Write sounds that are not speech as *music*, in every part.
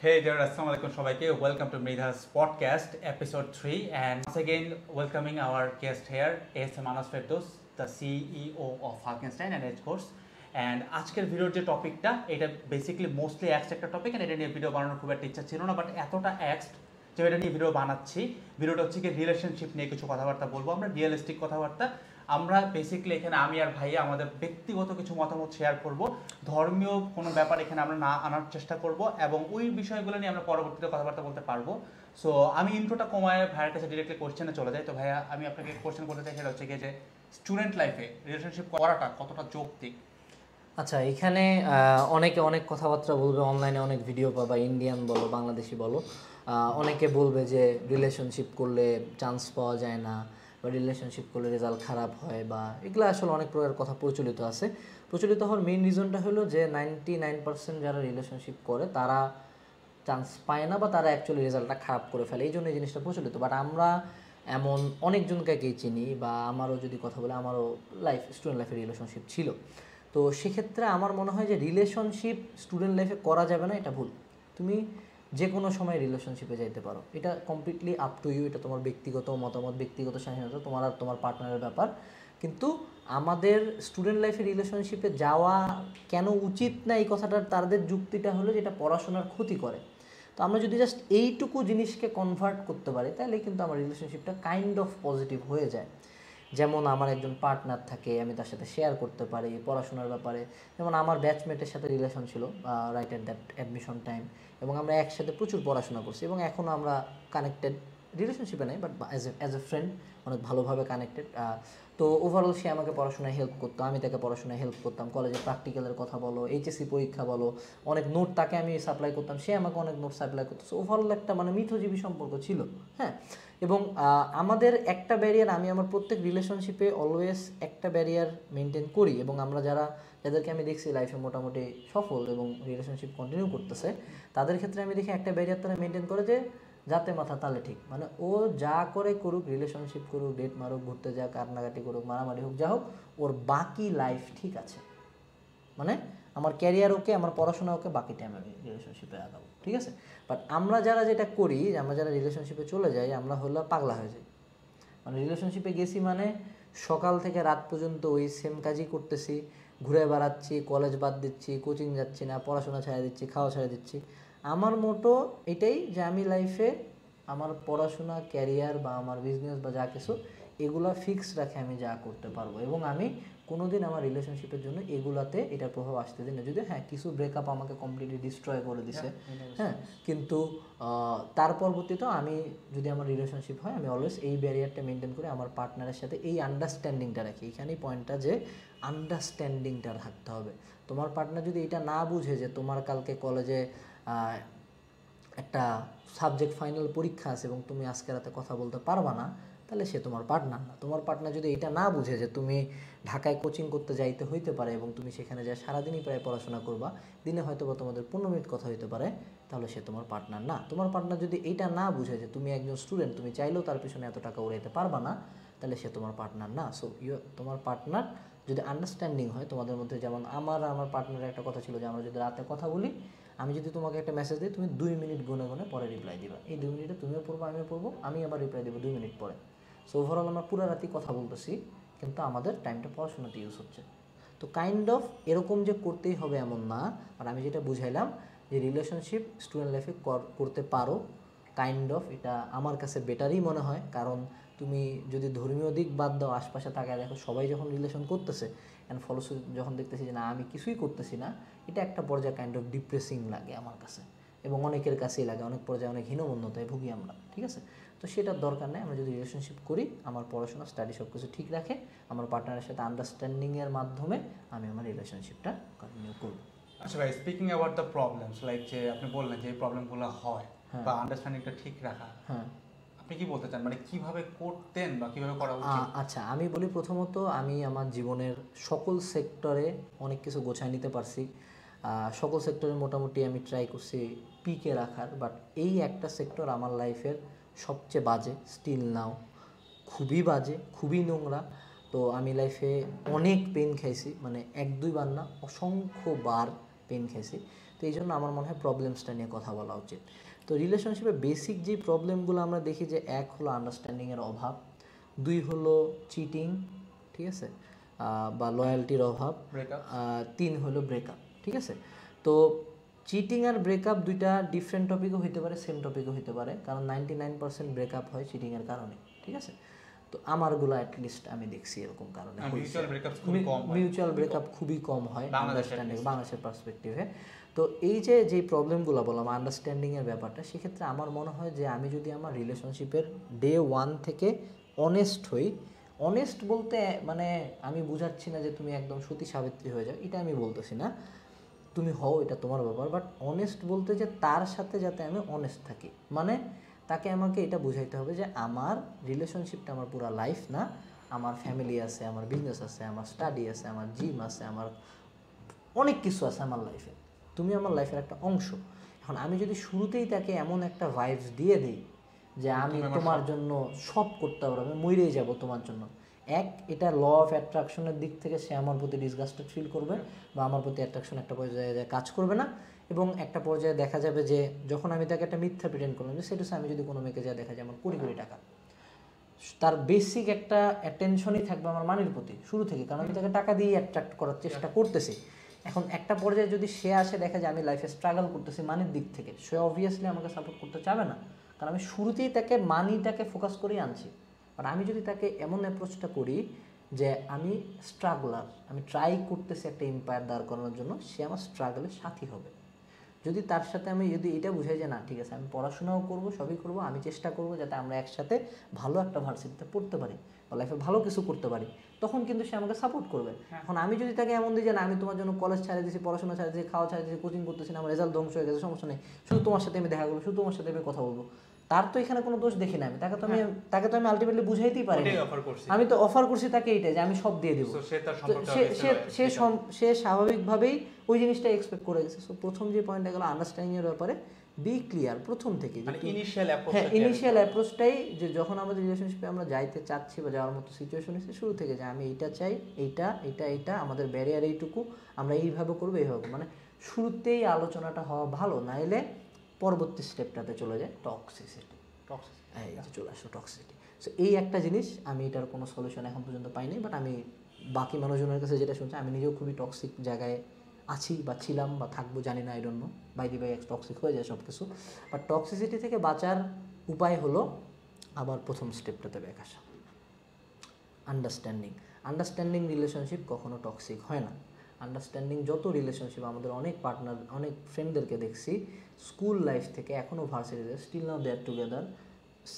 Hey there, Assalamu alaikum সবাইকে welcome to Mridha's podcast episode 3 and once again welcoming our guest here ASM Anas Firdaus the CEO of Falkenstein and Edge Course and আজকের ভিডিওর যে টপিকটা এটা basically mostly একটা topic and এটা নিয়ে video বানানোর খুব একটা ইচ্ছা ছিল না বাট এতটা অ্যাক্সড যে এটা নিয়ে ভিডিও বানাচ্ছি ভিডিওটা হচ্ছে কি রিলেশনশিপ নিয়ে কিছু কথাবার্তা বলব আমরা রিয়েলিস্টিক কথাবার্তা আমরা বেসিক্যালি এখানে আমি আর ভাইয়া আমাদের ব্যক্তিগত কিছু মতামত শেয়ার করব। ধর্মীয় কোনো ব্যাপার এখানে আমরা না আনার চেষ্টা করব এবং ওই বিষয়গুলো নিয়ে আমরা পরবর্তীতে কথাবার্তা বলতে পারব। সো আমি ইন্ট্রোটা কমায় ভাইয়ের কাছে ডিরেক্টলি কোশ্চেনে চলে যাই। তো ভাইয়া, আমি আপনাকে কোশ্চেন করতে চাই সেটা হচ্ছে যে স্টুডেন্ট লাইফে রিলেশনশিপ করাটা কতটা যৌক্তিক? আচ্ছা এখানে অনেকে অনেক কথাবার্তা বলবে অনলাইনে অনেক ভিডিও পাবা ইন্ডিয়ান বলো, বাংলাদেশি বলো। অনেকে বলবে যে রিলেশনশিপ করলে চান্স পাওয়া যায় না। বা রিলেশনশিপ করলে রেজাল্ট খারাপ হয় বা এগুলো আসলে অনেক প্রকার কথা প্রচলিত আছে। প্রচলিত হওয়ার মেইন রিজনটা হলো যে নাইনটি নাইন পার্সেন্ট যারা রিলেশনশিপ করে, তারা চান্স পায় না বা তারা অ্যাকচুয়ালি রেজাল্টটা খারাপ করে ফেলে। এই জন্য এই জিনিসটা প্রচলিত। বাট আমরা এমন অনেকজনকেই চিনি বা আমারও যদি কথা বলে, আমারও লাইফ স্টুডেন্ট লাইফে রিলেশনশিপ ছিল। তো সেক্ষেত্রে আমার মনে হয় যে রিলেশনশিপ স্টুডেন্ট লাইফে করা যাবে না, এটা ভুল। তুমি যে কোনো সময় রিলেশনশিপে যাইতে পারো। এটা কমপ্লিটলি আপ টু ইউ এটা তোমার ব্যক্তিগত মতামত, ব্যক্তিগত স্বাধীনতা তোমার আর তোমার পার্টনারের ব্যাপার। কিন্তু আমাদের স্টুডেন্ট লাইফে রিলেশনশিপে যাওয়া কেন উচিত না এই কথাটার তাদের যুক্তিটা হলো যেটা পড়াশোনার ক্ষতি করে। তো আমরা যদি জাস্ট এইটুকু জিনিসকে কনভার্ট করতে পারি তাহলে কিন্তু আমার রিলেশনশিপটা কাইন্ড অফ পজিটিভ হয়ে যায়। যেমন আমার একজন পার্টনার থাকে, আমি তার সাথে শেয়ার করতে পারি পড়াশোনার ব্যাপারে। যেমন আমার ব্যাচমেটের সাথে রিলেশন ছিল right at that admission time এবং আমরা একসাথে প্রচুর পড়াশোনা করছি এবং এখনও আমরা কানেক্টেড রিলেশনশিপে নেই but as a as a friend অনেক ভালোভাবে কানেক্টেড তো ওভারঅল সে আমাকে পড়াশোনায় হেল্প করতো, আমি তাকে পড়াশোনায় হেল্প করতাম কলেজে প্র্যাকটিক্যালের কথা বলো এইচএসসি পরীক্ষা বলো, অনেক নোট তাকে আমি সাপ্লাই করতাম, সে আমাকে অনেক নোট সাপ্লাই করতো। সো ওভারঅল একটা মানে মিথজীবী সম্পর্ক ছিল হ্যাঁ? এবং আমাদের একটা ব্যারিয়ার আমি আমার প্রত্যেক রিলেশনশিপে অলওয়েজ একটা ব্যারিয়ার মেনটেন করি এবং আমরা যারা, যাদেরকে আমি দেখছি লাইফে মোটামুটি সফল এবং রিলেশনশিপ কন্টিনিউ করতেছে, তাদের ক্ষেত্রে আমি দেখি একটা ব্যারিয়ার তারা মেনটেন করে যে যাতে মাথা তালে ঠিক। মানে ও যা করে করুক রিলেশনশিপ করুক ডেট মারুক, ঘুরতে যাক, কান্নাকাটি করুক, মারামারি হোক, যা হোক, ওর বাকি লাইফ ঠিক আছে। মানে আমার ক্যারিয়ার ওকে, আমার পড়াশোনা ওকে বাকি টাইম আমি রিলেশনশিপে আগাবো, ঠিক আছে? বাট আমরা যারা যেটা করি, আমরা যারা রিলেশনশিপে চলে যাই, আমরা হলো পাগলা হয়ে যাই। মানে রিলেশনশিপে গেছি মানে সকাল থেকে রাত পর্যন্ত ওই সেম কাজই করতেছি। ঘুরে বেড়াচ্ছি কলেজ বাদ দিচ্ছি কোচিং যাচ্ছি না, পড়াশোনা ছেড়ে দিচ্ছি, খাওয়া ছেড়ে দিচ্ছি। আমার মোটো এটাই যে আমি লাইফে আমার পড়াশোনা ক্যারিয়ার বা আমার বিজনেস বা যা কিছু এগুলা ফিক্স রাখে আমি যা করতে পারব। এবং আমি কোনোদিন আমার রিলেশনশিপের জন্য এগুলাতে এটার প্রভাব আসতে দিই না যদি হ্যাঁ কিছু ব্রেকআপ আমাকে কমপ্লিটলি ডিস্ট্রয় করে দিছে। হ্যাঁ কিন্তু আহ, তার পরবর্তীতেও আমি যদি আমার রিলেশনশিপ হয় আমি অলওয়েজ এই ব্যারিয়ারটা মেনটেন করে আমার পার্টনারের সাথে এই আন্ডারস্ট্যান্ডিংটা রাখি। এখানেই পয়েন্টটা যে আন্ডারস্ট্যান্ডিংটা থাকতে হবে। তোমার পার্টনার যদি এটা না বুঝে যে তোমার কালকে কলেজে একটা সাবজেক্ট ফাইনাল পরীক্ষা আছে এবং তুমি আজকে রাতে কথা বলতে পারবা না, তাহলে সে তোমার পার্টনার না। তোমার পার্টনার যদি এটা না বুঝে যে তুমি ঢাকায় কোচিং করতে যাইতে হইতে পারে এবং তুমি সেখানে যা সারাদিনই প্রায় পড়াশোনা করবা, দিনে হয়তো বা তোমাদের পনেরো মিনিট কথা হইতে পারে, তাহলে সে তোমার পার্টনার না। তোমার পার্টনার যদি এটা না বুঝে যে তুমি একজন স্টুডেন্ট তুমি চাইলেও তার পিছনে এত টাকা উড়াইতে পারবা না, তাহলে সে তোমার পার্টনার না। সো ইউ তোমার পার্টনার যদি আন্ডারস্ট্যান্ডিং হয়, তোমাদের মধ্যে যেমন আমার আমার পার্টনারের একটা কথা ছিল যে আমরা যদি রাতে কথা বলি আমি যদি তোমাকে একটা মেসেজ দিই, তুমি দুই মিনিট গুনে গুনে পরে রিপ্লাই দিবা। এই দুই মিনিটে তুমিও পড়ব, আমিও পড়ব, আমি আবার রিপ্লাই দেবো দুই মিনিট পরে। সো ওভারঅল আমরা পুরো রাতি কথা বলতেছি, কিন্তু আমাদের টাইমটা পড়াশোনাতে ইউজ হচ্ছে। তো কাইন্ড অফ এরকম যে করতেই হবে এমন না, আর আমি যেটা বুঝাইলাম যে রিলেশনশিপ স্টুডেন্ট লাইফে করতে পারো কাইন্ড অফ এটা আমার কাছে বেটারই মনে হয়। কারণ তুমি যদি ধর্মীয় দিক বাদ দাও, আশপাশে তাকায় দেখো সবাই যখন রিলেশন করতেছে অ্যান্ড ফলশ্রুতি যখন দেখতেছি যে না আমি কিছুই করতেছি না এটা একটা পর্যায়ে কাইন্ড অফ ডিপ্রেসিং লাগে আমার কাছে। এবং অনেকের কাছেই লাগে অনেক পর্যায়ে অনেক হীনমন্যতায় ভুগি আমরা ঠিক আছে? তো সেটার দরকার নেই আমরা যদি রিলেশনশিপ করি আমার পড়াশোনা স্টাডি সব কিছু ঠিক রাখে আমার পার্টনারের সাথে আন্ডারস্ট্যান্ডিংয়ের মাধ্যমে আমি আমার রিলেশনশিপটা কন্টিনিউ করব। আচ্ছা ভাই speaking about the problems like যে আপনি বললেন যে এই প্রবলেমগুলো হয় বা আন্ডারস্ট্যান্ডিংটা ঠিক রাখা। হ্যাঁ। আপনি কি বলতে চান? মানে কীভাবে করতেন বা কীভাবে করা উচিত? আচ্ছা আমি বলি প্রথমত আমি আমার জীবনের সকল সেক্টরে অনেক কিছু গোছায় নিতে পারছি। সকল সেক্টরে মোটামুটি আমি ট্রাই করছি পিকে রাখার বাট এই একটা সেক্টর আমার লাইফের সবচেয়ে বাজে স্টিল নাও খুবই বাজে খুবই নোংরা। তো আমি লাইফে অনেক পেন খাইছি মানে এক দুইবার না অসংখ্য বার পেন খাইছি। তো এই জন্য আমার মনে হয় প্রবলেমসটা নিয়ে কথা বলা উচিত। তো রিলেশনশিপে বেসিক যে প্রবলেমগুলো আমরা দেখি যে এক হলো আন্ডারস্ট্যান্ডিংয়ের অভাব দুই হলো চিটিং ঠিক আছে? বা লয়্যালটির অভাব তিন হলো ব্রেকআপ ঠিক আছে? তো চিটিং আর ব্রেকআপ দুইটা ডিফারেন্ট টপিকও হইতে পারে সেম টপিকও হইতে পারে কারণ নাইনটি নাইন পার্সেন্ট ব্রেকআপ হয় চিটিংয়ের কারণে ঠিক আছে? তো আমারগুলো অ্যাটলিস্ট আমি দেখছি এরকম কারণে মিউচুয়াল ব্রেকআপ খুবই কম হয়। আন্ডারস্ট্যান্ডিং বাংলাদেশের পার্সপেক্টিভে তো এই যে যে প্রবলেমগুলো বললাম আন্ডারস্ট্যান্ডিংয়ের ব্যাপারটা, সেক্ষেত্রে আমার মনে হয় যে, আমি যদি আমার রিলেশনশিপের ডে ওয়ান থেকে অনেস্ট হই অনেস্ট বলতে মানে আমি বুঝাচ্ছি না যে, তুমি একদম সতী সাবিত্রী হয়ে যাও, এটা আমি বলতেছি না। তুমি হও, এটা তোমার ব্যাপার বাট অনেস্ট বলতে যে, তার সাথে যাতে আমি অনেস্ট থাকি। মানে তাকে আমাকে এটা বুঝাইতে হবে যে, আমার রিলেশনশিপটা আমার পুরো লাইফ না। আমার ফ্যামিলি আছে, আমার বিজনেস আছে, আমার স্টাডি আছে, আমার জিম আছে, আমার অনেক কিছু আছে আমার লাইফে তুমি আমার লাইফের একটা অংশ। এখন আমি যদি শুরুতেই তাকে এমন একটা ভাইবস দিয়ে দিই যে আমি তোমার জন্য সব করতে পারব আমি মরেই যাব তোমার জন্য। এক এটা ল অফ অ্যাট্রাকশনের দিক থেকে সে আমার প্রতি ডিসগাস্টেড ফিল করবে বা আমার প্রতি অ্যাট্রাকশন একটা পর্যায়ে যায় কাজ করবে না। এবং একটা পর্যায়ে দেখা যাবে যে যখন আমি তাকে একটা মিথ্যা প্রিটেন্ড করলাম যে সেটা আমি যদি কোনো মেয়েকে যায় দেখা যায় আমার কোটি কোটি টাকা। তার বেসিক একটা অ্যাটেনশনই থাকবে আমার মানির প্রতি শুরু থেকে। কারণ আমি তাকে টাকা দিয়ে অ্যাট্রাক্ট করার চেষ্টা করতেছি। এখন একটা পর্যায়ে যদি সে আসে, দেখা যায় আমি লাইফে স্ট্রাগল করতেছি মানির দিক থেকে, সে অবভিয়াসলি আমাকে সাপোর্ট করতে চাবে না। কারণ আমি শুরুতেই তাকে মানিটাকে ফোকাস করেই আনছি। আর আমি যদি তাকে এমন অ্যাপ্রোচটা করি যে আমি স্ট্রাগলার আমি ট্রাই করতেছি একটা এম্পায়ার দাঁড় করানোর জন্য, সে আমার স্ট্রাগলের সাথী হবে। যদি তার সাথে আমি যদি এটা বুঝাই যে না, ঠিক আছে, আমি পড়াশোনাও করব, সবই করব, আমি চেষ্টা করব যাতে আমরা একসাথে ভালো একটা ভার্সিটিতে পড়তে পারি বা লাইফে ভালো কিছু করতে পারি। তখন কিন্তু সে আমাকে সাপোর্ট করবে। এখন আমি যদি তাকে এমন দিই যে না আমি তোমার জন্য কলেজ ছাড়ে দিয়েছি পড়াশোনা ছাড়ে দিয়েছি খাওয়া ছাড়ে দিয়েছি কোচিং করতেছি না আমার রেজাল্ট ধ্বংস হয়ে গেছে সমস্যা নেই। শুধু তোমার সাথে আমি দেখা করব শুধু তোমার সাথে আমি কথা বলব। তার তো এখানে কোনো দোষ দেখি না আমি। তাকে তো আমি তাকে তো আমি আলটিমেটলি বুঝাইতেই পারি আমি তো অফার করছি তাকে এইটাই যে আমি সব দিয়ে দেবো। সে তার তো সম্পর্কে সে সে সে স্বাভাবিকভাবেই ওই জিনিসটা এক্সপেক্ট করে গেছে। সো প্রথম যে পয়েন্টটা গেল আন্ডারস্ট্যান্ডিং এর ব্যাপারে বি ক্লিয়ার প্রথম থেকে মানে হ্যাঁ ইনিশিয়াল অ্যাপ্রোচটাই যে যখন আমাদের রিলেশনশিপে আমরা যাইতে চাচ্ছি বা যাওয়ার মতো সিচুয়েশন এসে শুরু থেকে যে আমি এইটা চাই এইটা এটা এটা আমাদের ব্যারিয়ার এইটুকু আমরা এইভাবে করব এইভাবে মানে শুরুতেই আলোচনাটা হওয়া ভালো নাইলে পরবর্তী স্টেপটাতে চলে যায় টক্সিসিটি এই যে চলে আসলো টক্সিসিটি সো এই একটা জিনিস আমি এটার কোনো সলিউশন এখন পর্যন্ত পাইনি বাট আমি বাকি মানুষজনের কাছে যেটা শুনছি আমি নিজেও খুবই টক্সিক জায়গায় আছি বা ছিলাম বা থাকব, জানি না নো বাইরে বাই টক্সিক হয়ে যায় সব কিছু বাট টক্সিসিটি থেকে বাঁচার উপায় হলো আবার প্রথম স্টেপটাতে ব্যাক আসা। আন্ডারস্ট্যান্ডিং আন্ডারস্ট্যান্ডিং রিলেশনশিপ কখনো টক্সিক হয় না। আন্ডারস্ট্যান্ডিং যত রিলেশনশিপ আমাদের অনেক পার্টনার অনেক ফ্রেন্ডদেরকে দেখছি স্কুল লাইফ থেকে এখনও ভার্সিটিতে still now they're together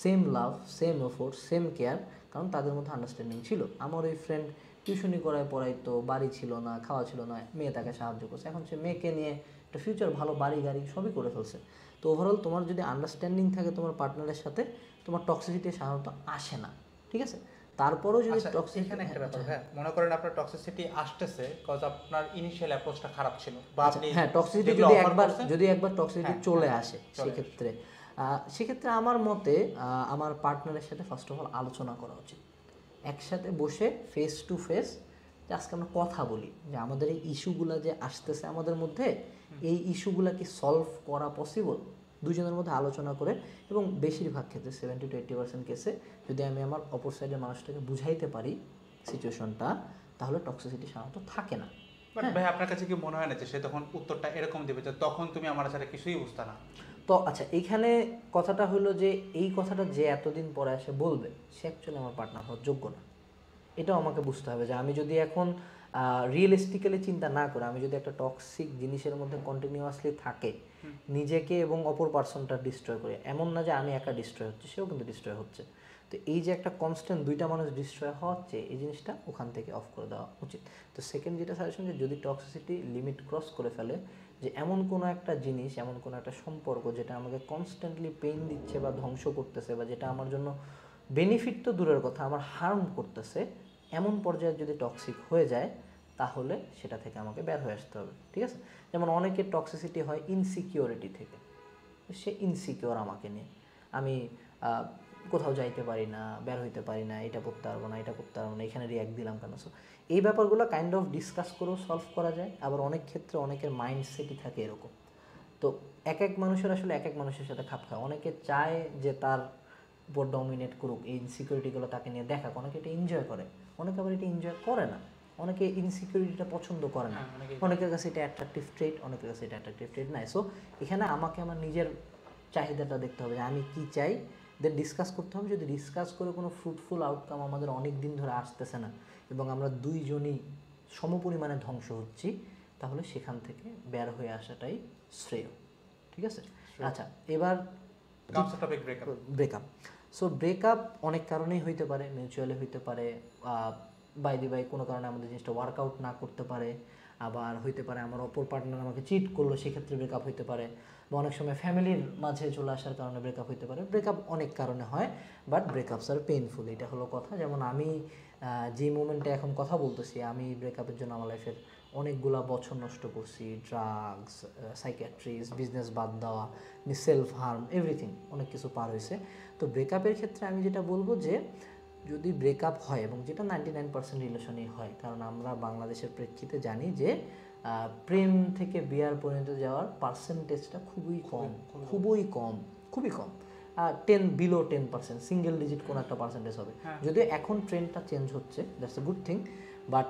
same love same effort same care কারণ তাদের মধ্যে আন্ডারস্ট্যান্ডিং ছিল। আমার ওই ফ্রেন্ড টিউশনি করায় পড়াইতো বাড়ি ছিল না খাওয়া ছিল না মেয়ে তাকে সাহায্য করছে। এখন সে মেয়েকে নিয়ে একটা ফিউচার ভালো বাড়ি গাড়ি সবই করে ফেলছে। তো ওভারঅল তোমার যদি আন্ডারস্ট্যান্ডিং থাকে তোমার পার্টনারের সাথে তোমার টক্সিসিটি সাধারণত আসে না ঠিক আছে? তারপরেও যদি আচ্ছা টক্সিক এখানে একটা ব্যাপার হ্যাঁ মনে করেন আপনার টক্সিসিটি আসতেছে কজ আপনার ইনিশিয়াল অ্যাপ্রোচটা খারাপ ছিল বা আপনি হ্যাঁ টক্সিসিটি যদি একবার যদি একবার টক্সিসিটি হ্যাঁ, চলে হ্যাঁ, আসে সেক্ষেত্রে সেক্ষেত্রে আমার মতে আমার পার্টনারের সাথে ফার্স্ট অফ অল আলোচনা করা উচিত। একসাথে বসে ফেস টু ফেস যে আজকে আমরা কথা বলি যে আমাদের এই ইস্যুগুলো যে আসতেছে আমাদের মধ্যে এই ইস্যুগুলো কি সলভ করা পসিবল দুজনের মধ্যে আলোচনা করে এবং বেশিরভাগ ক্ষেত্রে সেভেন্টি টু এইট্টি পার্সেন্ট কেসে যদি আমি আমার অপর সাইডের মানুষটাকে বুঝাইতে পারি সিচুয়েশনটা তাহলে টক্সিসিটি সাধারণত থাকে না। বাট ভাই আপনার কাছে কি মনে হয় না যে সে তখন উত্তরটা এরকম দিবে যে তখন তুমি আমার সাথে কিছুই বুঝতে না? তো আচ্ছা এইখানে কথাটা হলো যে এই কথাটা যে এতদিন পরে এসে বলবে সে অ্যাকচুয়ালি আমার পার্টনার হওয়ার যোগ্য না। এটাও আমাকে বুঝতে হবে যে আমি যদি এখন রিয়েলিস্টিক্যালি চিন্তা না করে আমি যদি একটা টক্সিক জিনিসের মধ্যে কন্টিনিউয়াসলি থাকে নিজেকে এবং অপর পার্সনটা ডিস্ট্রয় করে এমন না যে আমি একা ডিস্ট্রয় হচ্ছে সেও কিন্তু ডিস্ট্রয় হচ্ছে। তো এই যে একটা কনস্ট্যান্ট দুইটা মানুষ ডিস্ট্রয় হচ্ছে, এই জিনিসটা ওখান থেকে অফ করে দেওয়া উচিত। তো সেকেন্ড যেটা সাজেশন যে যদি টক্সিসিটি লিমিট ক্রস করে ফেলে, যে এমন কোনো একটা জিনিস, এমন কোনো একটা সম্পর্ক যেটা আমাকে কনস্ট্যান্টলি পেইন দিচ্ছে বা ধ্বংস করতেছে বা যেটা আমার জন্য বেনিফিট তো দূরের কথা, আমার হার্ম করতেছে, এমন পর্যায়ে যদি টক্সিক হয়ে যায়, তাহলে সেটা থেকে আমাকে বের হয়ে আসতে হবে, ঠিক আছে? যেমন অনেকের টক্সিসিটি হয় ইনসিকিউরিটি থেকে। সে ইনসিকিওর আমাকে নিয়ে। আমি কোথাও যাইতে পারি না বের হইতে পারি না এটা করতে পারব না এটা করতে পারব না এখানে রিয়াক্ট দিলাম কেন? সো এই ব্যাপারগুলো কাইন্ড অফ ডিসকাস করেও সলভ করা যায় আবার অনেক ক্ষেত্রে অনেকের মাইন্ডসেটই থাকে এরকম। তো এক এক মানুষের আসলে এক এক মানুষের সাথে খাপ খায়। অনেকে চায় যে তার উপর ডমিনেট করুক এই ইনসিকিউরিটিগুলো তাকে নিয়ে দেখাক অনেকে এটা এনজয় করে অনেকে আবার এটা এনজয় করে না। অনেকে ইনসিকিউরিটিটা পছন্দ করে না। হ্যাঁ, অনেকের কাছে এটা অ্যাট্রাকটিভ ট্রেড অনেকের কাছে এটা অ্যাট্রাকটিভ ট্রেড নাই। সো এখানে আমাকে আমার নিজের চাহিদাটা দেখতে হবে যে আমি কি চাই দেন ডিসকাস করতে হবে। যদি ডিসকাস করে কোনো ফ্রুটফুল আউটকাম আমাদের অনেক দিন ধরে আসতেছে না এবং আমরা দুইজনই সমপরিমাণে ধ্বংস হচ্ছি তাহলে সেখান থেকে বের হয়ে আসাটাই শ্রেয়। ঠিক আছে? আচ্ছা এবার ব্রেকআপ ব্রেকআপ সো ব্রেকআপ অনেক কারণেই হইতে পারে মিউচুয়ালি হইতে পারে বাই দি বাই কোনো কারণে আমাদের জিনিসটা ওয়ার্কআউট না করতে পারে আবার হইতে পারে আমার অপর পার্টনার আমাকে চিট করল, সেক্ষেত্রে ব্রেকআপ হইতে পারে। বা অনেক সময় ফ্যামিলির মাঝে চলে আসার কারণে ব্রেকআপ হইতে পারে। ব্রেকআপ অনেক কারণে হয় বাট ব্রেকআপস আর পেইনফুল এটা হলো কথা। যেমন আমি যে মোমেন্টে এখন কথা বলতেছি, আমি ব্রেকআপের জন্য আমার লাইফের অনেকগুলা বছর নষ্ট করছি। ড্রাগস সাইকিয়াট্রিস বিজনেস বাদ দেওয়া সেলফ হার্ম এভরিথিং অনেক কিছু পার হয়েছে তো ব্রেকআপের ক্ষেত্রে আমি যেটা বলব যে যদি ব্রেকআপ হয় এবং যেটা নাইনটি নাইন পার্সেন্ট রিলেশনেই হয় কারণ আমরা বাংলাদেশের প্রেক্ষিতে জানি যে প্রেম থেকে বিয়ার পর্যন্ত যাওয়ার পার্সেন্টেজটা খুবই কম খুবই কম খুবই কম। Ten below ten percent single digit কোনো একটা পার্সেন্টেজ হবে। যদিও এখন ট্রেন্ডটা চেঞ্জ হচ্ছে that's a good thing but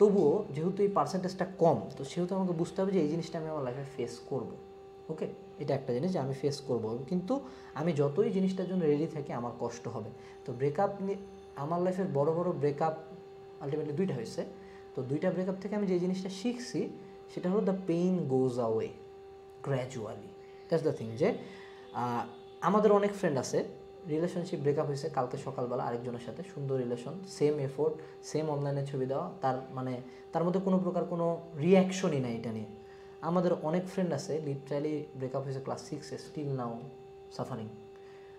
তবুও যেহেতু এই পার্সেন্টেজটা কম তো সেহেতু আমাকে বুঝতে হবে যে এই জিনিসটা আমি আমার লাইফে ফেস করব। ওকে, এটা একটা জিনিস যে আমি ফেস করব। কিন্তু আমি যতই জিনিসটার জন্য রেডি থাকি, আমার কষ্ট হবে। তো ব্রেকআপ আমার লাইফের বড় বড় ব্রেকআপ আলটিমেটলি দুইটা হয়েছে। তো দুইটা ব্রেকআপ থেকে আমি যে জিনিসটা শিখছি, সেটা হলো the pain goes away gradually that's the thing যে আমাদের অনেক ফ্রেন্ড আছে রিলেশনশিপ ব্রেকআপ হয়েছে কালকে সকালবেলা আরেকজনের সাথে, সুন্দর রিলেশন সেম এফোর্ট সেম অনলাইনে ছবি দেওয়া, তার মানে তার মধ্যে কোনো প্রকার কোনো রিয়াকশনই নাই এটা নিয়ে। আমাদের অনেক ফ্রেন্ড আছে লিটারালি ব্রেকআপ হয়েছে ক্লাস সিক্সে স্টিল নাও সাফারিং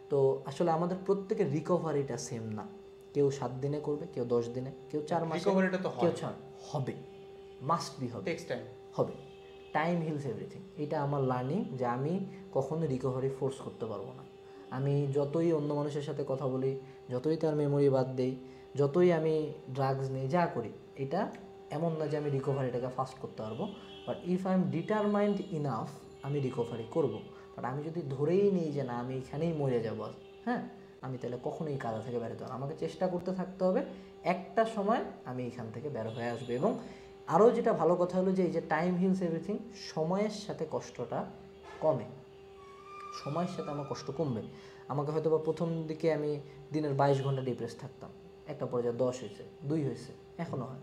তো আসলে আমাদের প্রত্যেকের রিকভারিটা সেম না। কেউ সাত দিনে করবে কেউ দশ দিনে কেউ চার মাসে রিকভারিটা তো কেউ হয়। হবে। মাস্ট বি হবে। টেক্স টাইম হবে। টাইম হিলস এভরিথিং এটা আমার লার্নিং যে আমি কখনো রিকভারি ফোর্স করতে পারব না। আমি যতই অন্য মানুষের সাথে কথা বলি যতই তার মেমোরি বাদ দেই যতই আমি ড্রাগস নিই যা করি এটা এমন না যে আমি রিকভারিটাকে ফাস্ট করতে পারব but if I am determined enough আমি রিকভারি করব। বাট আমি যদি ধরেই নিই যে না, আমি এখানেই মরে যাব হ্যাঁ? আমি তাহলে কখনোই কাদা থেকে বেরোতে পারব আমাকে চেষ্টা করতে থাকতে হবে, একটা সময় আমি এখান থেকে বের হয়ে আসব। এবং আরও যেটা ভালো কথা হলো যে, এই যে টাইম হিলস এভরিথিং সময়ের সাথে কষ্টটা কমে। সময়ের সাথে আমার কষ্ট কমবে। আমাকে হয়তো বা প্রথম দিকে আমি দিনের বাইশ ঘণ্টা ডিপ্রেস থাকতাম। একটা পর্যায়ে দশ হয়েছে, দুই হয়েছে এখনও হয়।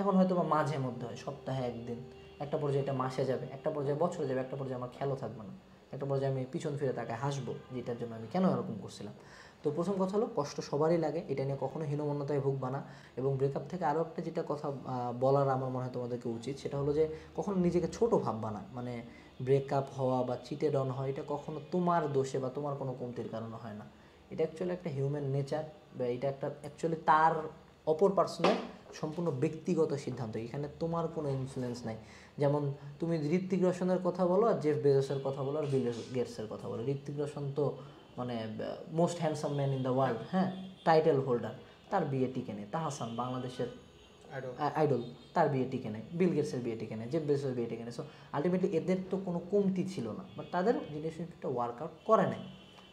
এখন হয়তো বা মাঝে মধ্যে হয়, সপ্তাহে একদিন। একটা পর্যায়ে এটা মাসে যাবে, একটা পর্যায়ে বছরে যাবে, একটা পর্যায়ে আমার খেয়ালও থাকবে না। একটা পর্যায়ে আমি পিছন ফিরে তাকে হাসবো, যেটার জন্য আমি কেন এরকম করছিলাম। তো প্রথম কথা হলো, কষ্ট সবারই লাগে, এটা নিয়ে কখনো হীনমন্যতায় ভুগবা না। এবং ব্রেকআপ থেকে আরও একটা যেটা কথা বলার আমার মনে হয় তোমাদেরকে উচিত, সেটা হলো যে কখনো নিজেকে ছোট ভাববা না। মানে ব্রেকআপ হওয়া বা চিটে অন হওয়া, এটা কখনো তোমার দোষে বা তোমার কোনো কমতির কারণে হয় না। এটা অ্যাকচুয়ালি একটা হিউম্যান নেচার বা এটা একটা অ্যাকচুয়ালি তার অপর পার্সনের সম্পূর্ণ ব্যক্তিগত সিদ্ধান্ত এখানে তোমার কোনো ইনফ্লুয়েন্স নাই। যেমন তুমি ঋত্বিক রোশনের কথা বলো আর জেফ বেজসের কথা বলো আর বিল গেটসের কথা বলো। ঋত্বিক রোশন তো মানে most handsome man in the world হ্যাঁ? টাইটেল হোল্ডার তার বিয়ে টিকে নেই। তাহাসান বাংলাদেশের আইডল তার বিয়ে টিকে নেয় বিল গেটসের বিয়ে টিকে নেয় জেফ বেজসের বিয়ে টিকে নেয় সো আলটিমেটলি এদের তো কোনো কমতি ছিল না। বাট তাদের রিলেশনশিপটা ওয়ার্কআউট করে নাই।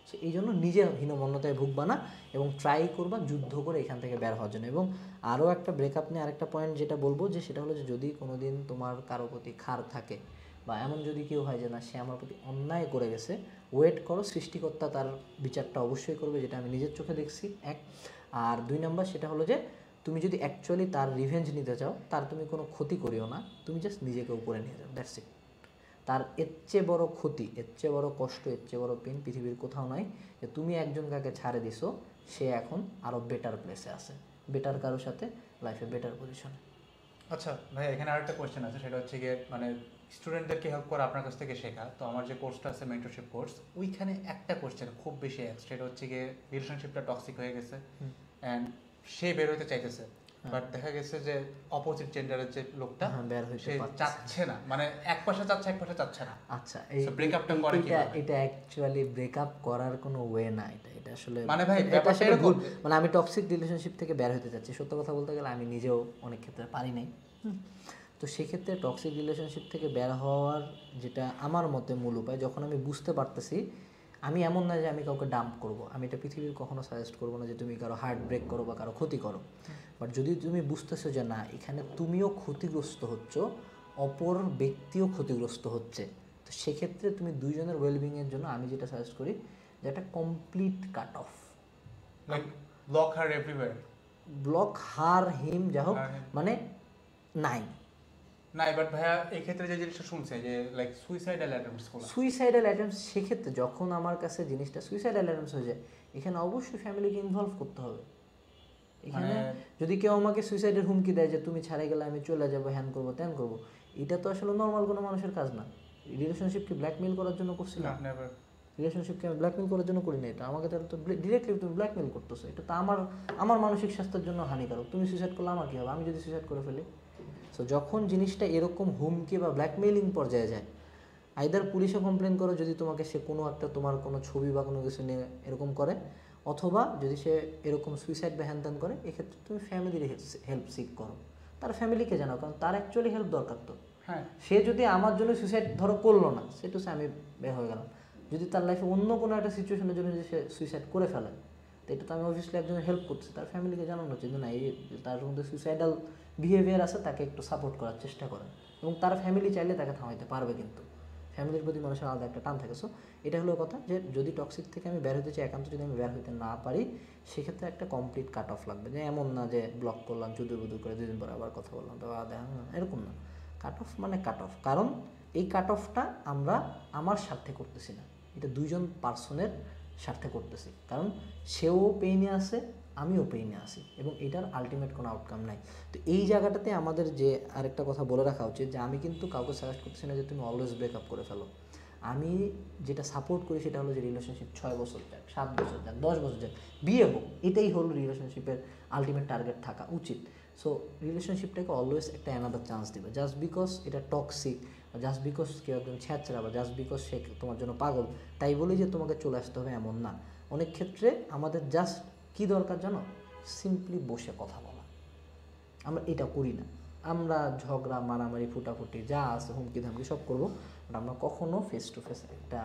সো এই জন্য নিজের হীনমন্যতায় ভুগবা না এবং ট্রাই করবা যুদ্ধ করে এখান থেকে বের হওয়ার জন্য। এবং আরও একটা ব্রেকআপ নিয়ে আরেকটা পয়েন্ট যেটা বলব যে, সেটা হলো যে, যদি কোনো দিন তোমার কারও প্রতি খার থাকে বা এমন যদি কেউ হয় যে, না, সে আমার প্রতি অন্যায় করে গেছে ওয়েট করো, সৃষ্টিকর্তা তার বিচারটা অবশ্যই করবে, যেটা আমি নিজের চোখে দেখছি। এক। আর দুই নাম্বার সেটা হলো যে, তুমি যদি অ্যাকচুয়ালি তার রিভেঞ্জ নিতে চাও, তার তুমি কোনো ক্ষতি করিও না, তুমি জাস্ট নিজেকে উপরে নিয়ে যাও দ্যাটস ইট তার এর চেয়ে বড় ক্ষতি এর চেয়ে বড় কষ্ট এর চেয়ে বড় পেন পৃথিবীর কোথাও নাই যে তুমি একজন কাকে ছাড়ে দিছো সে এখন আরও বেটার প্লেসে আছে। বেটার কারোর সাথে লাইফে বেটার পজিশনে আচ্ছা ভাই এখানে আরেকটা কোয়েশ্চেন আছে সেটা হচ্ছে গিয়ে মানে স্টুডেন্টদেরকে হেল্প করা আপনার কাছ থেকে শেখা। তো আমার যে কোর্সটা আছে মেন্টরশিপ কোর্স ওইখানে একটা কোয়েশ্চেন খুব বেশি সেটা হচ্ছে গিয়ে রিলেশনশিপটা টক্সিক হয়ে গেছে অ্যান্ড সে বের হইতে চাইতেছে। বাট দেখা গেছে যে অপোজিট জেন্ডারের যে লোকটা হ্যাঁ, বের হইতে চাচ্ছে না। মানে এক পাশে চাচ্ছে এক পাশে চাচ্ছে না। আচ্ছা এই So breakup টা করে কীভাবে? এটা অ্যাকচুয়ালি ব্রেকআপ করার কোনো ওয়ে না এটা। এটা আসলে মানে ভাই, এটা এরকম মানে আমি টক্সিক রিলেশনশিপ থেকে বের হতে চাচ্ছি। সত্য কথা বলতে গেলে আমি নিজেও অনেক ক্ষেত্রে পারি নাই। তো সেক্ষেত্রে টক্সিক রিলেশনশিপ থেকে বের হওয়ার যেটা আমার মতে মূল উপায় যখন আমি বুঝতে পারতেছি আমি এমন না যে আমি কাউকে ডাম্প করব। আমি এটা পৃথিবীর কখনো সাজেস্ট করব না যে তুমি কারও হার্ট ব্রেক করো বা কারও ক্ষতি করো। বাট যদি তুমি বুঝতেছো যে না এখানে তুমিও ক্ষতিগ্রস্ত হচ্ছ অপর ব্যক্তিও ক্ষতিগ্রস্ত হচ্ছে তো সেক্ষেত্রে তুমি দুইজনের ওয়েলবিংয়ের জন্য আমি যেটা সাজেস্ট করি যে একটা complete cut off like block her everywhere block her him যা হোক মানে নাই। না বাট ভাইয়া এই ক্ষেত্রে যে জিনিসটা শুনছে যে like suicidal attempts suicidal attempts সেক্ষেত্রে যখন আমার কাছে জিনিসটা সুইসাইডাল অ্যাটেম্পস হয়ে যায় এখানে অবশ্যই ফ্যামিলিকে ইনভলভ করতে হবে। এখানে মানে- যদি কেউ আমাকে সুইসাইডের হুমকি দেয় যে তুমি ছাড়ে গেলে আমি চলে যাব হ্যান করব ত্যান করব এটা তো আসলে নর্মাল কোনো মানুষের কাজ না। রিলেশনশিপকে ব্ল্যাকমেল করার জন্য করছিলাম। রিলেশনশিপকে আমি ব্ল্যাকমেল করার জন্য করি না এটা আমাকে তাহলে তো ডিরেক্টলি তুমি ব্ল্যাকমেল করতেছো। এটা তো আমার আমার মানসিক স্বাস্থ্যের জন্য হানিকারক। তুমি সুইসাইড করলে আমার কী হবে? আমি যদি সুইসাইড করে ফেলি সো যখন জিনিসটা এরকম হুমকি বা ব্ল্যাকমেলিং পর্যায়ে যায় আইদার পুলিশে কমপ্লেন করো যদি তোমাকে সে কোনো একটা তোমার কোনো ছবি বা কোনো কিছু নিয়ে এরকম করে অথবা যদি সে এরকম সুইসাইড বা হ্যান করে এক্ষেত্রে তুমি ফ্যামিলির হেল্প সিক করো। তার ফ্যামিলিকে জানাও কারণ তার অ্যাকচুয়ালি হেল্প দরকার তো। হ্যাঁ। সে যদি আমার জন্য সুইসাইড ধরো করল না সেটু সে আমি বের হয়ে গেলাম যদি তার লাইফে অন্য কোনো একটা সিচুয়েশনের জন্য যদি সে সুইসাইড করে ফেলে তো এটা তো আমি অবভিয়াসলি একজনের হেল্প করছি তার ফ্যামিলিকে জানানো উচিত না এই তার মধ্যে সুইসাইডাল বিহেভিয়ার আছে তাকে একটু সাপোর্ট করার চেষ্টা করেন। এবং তার ফ্যামিলি চাইলে তাকে থামাইতে পারবে কিন্তু। ফ্যামিলির প্রতি মানুষের আলাদা একটা টান থাকে। সো এটা হলো কথা যে যদি টক্সিক থেকে আমি বের হতে চাই একান্ত যদি আমি বের হতে না পারি সেক্ষেত্রে একটা কমপ্লিট কাট অফ লাগবে। যে এমন না যে ব্লক করলাম যুদুর বুদু করে দুদিন পরে আবার কথা বললাম আবার দেখা না, এরকম না। কাট অফ মানে কাট অফ কারণ এই কাট অফটা আমরা আমার স্বার্থে করতেছি না। এটা দুইজন পার্সনের স্বার্থে করতেছি। কারণ সেও পেইনে আছে আমিও পেইনে আসি এবং এটার আলটিমেট কোনো আউটকাম নাই। তো এই জায়গাটাতে আমাদের যে আরেকটা কথা বলে রাখা উচিত যে, আমি কিন্তু কাউকে সাজেস্ট করতেছি না যে, তুমি অলওয়েজ ব্রেকআপ করে ফেলো। আমি যেটা সাপোর্ট করি সেটা হলো যে রিলেশনশিপ ছয় বছর যাক, সাত বছর যাক, দশ বছর যাক, বিয়ে হোক, এটাই হলো রিলেশনশিপের আলটিমেট টার্গেট থাকা উচিত। সো রিলেশনশিপটাকে অলওয়েজ একটা অ্যানাদার চান্স দিবে। জাস্ট বিকজ এটা টক্সিক জাস্ট বিকজ কেউ একজন ছ্যাঁচড়া বা জাস্ট বিকজ সে তোমার জন্য পাগল, তাই বলেই যে তোমাকে চলে আসতে হবে এমন না। অনেক ক্ষেত্রে আমাদের জাস্ট কী দরকার জানো? সিম্পলি বসে কথা বলা। আমরা এটা করি না। আমরা ঝগড়া মারামারি ফুটাফুটি যা আছে হুমকি ধামকি সব করব। বাট আমরা কখনো ফেস টু ফেস একটা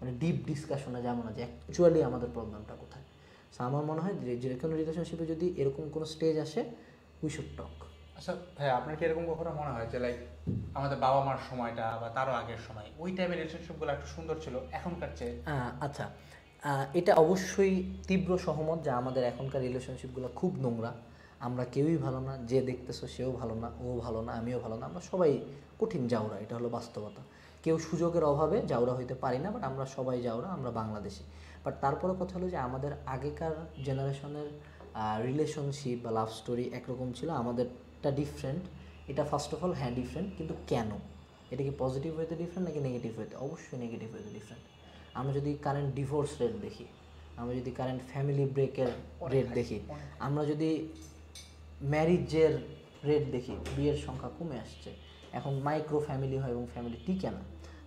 মানে ডিপ ডিসকাশনে যাব না যে অ্যাকচুয়ালি আমাদের প্রবলেমটা কোথায়। সো আমার মনে হয় যে কোনো রিলেশনশিপে যদি এরকম কোনো স্টেজ আসে উই শুড টক আচ্ছা ভাই আপনার কি এরকম কখনো মনে হয় যে লাইক আমাদের বাবা মার সময়টা বা তারও আগের সময় ওই টাইমের রিলেশনশিপগুলো একটু সুন্দর ছিল এখনকার চেয়ে? আচ্ছা এটা অবশ্যই তীব্র সহমত যে আমাদের এখনকার রিলেশনশিপগুলো খুব নোংরা। আমরা কেউই ভালো না, যে দেখতেছো সেও ভালো না, ও ভালো না, আমিও ভালো না, আমরা সবাই কঠিন যাওরা এটা হলো বাস্তবতা। কেউ সুযোগের অভাবে যাওরা হইতে পারি না বাট আমরা সবাই যাওরা আমরা বাংলাদেশি। বাট তারপরে কথা হলো যে আমাদের আগেকার জেনারেশনের রিলেশনশিপ বা লাভ স্টোরি একরকম ছিল, আমাদেরটা ডিফারেন্ট এটা ফার্স্ট অফ অল হ্যাঁ ডিফারেন্ট কিন্তু কেন? এটা কি পজিটিভ হইতে ডিফারেন্ট নাকি নেগেটিভ হইতে? অবশ্যই নেগেটিভ হইতে ডিফারেন্ট আমরা যদি কারেন্ট ডিভোর্স রেট দেখি আমরা যদি কারেন্ট ফ্যামিলি ব্রেকের রেট দেখি আমরা যদি ম্যারিজের রেট দেখি বিয়ের সংখ্যা কমে আসছে এখন মাইক্রো ফ্যামিলি হয় এবং ফ্যামিলি টিকে না।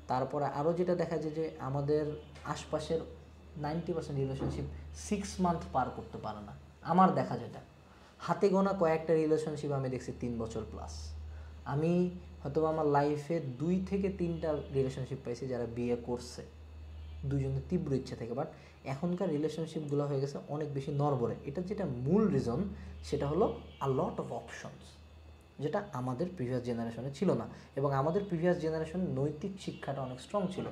তারপরে আরও যেটা দেখা যায় যে আমাদের আশপাশের ninety percent relationship six month পার করতে পারে না। আমার দেখা যেটা হাতে গোনা কয়েকটা রিলেশনশিপ আমি দেখছি তিন বছর প্লাস আমি হয়তো আমার লাইফে দুই থেকে তিনটা রিলেশনশিপ পাইছি যারা বিয়ে করছে। দুজনের তীব্র ইচ্ছা থেকে বাট এখনকার রিলেশনশিপগুলো হয়ে গেছে অনেক বেশি নরবরে এটা যেটা মূল রিজন সেটা হলো আ লট অফ অপশনস যেটা আমাদের প্রিভিয়াস জেনারেশনে ছিল না। এবং আমাদের প্রিভিয়াস জেনারেশনের নৈতিক শিক্ষাটা অনেক স্ট্রং ছিল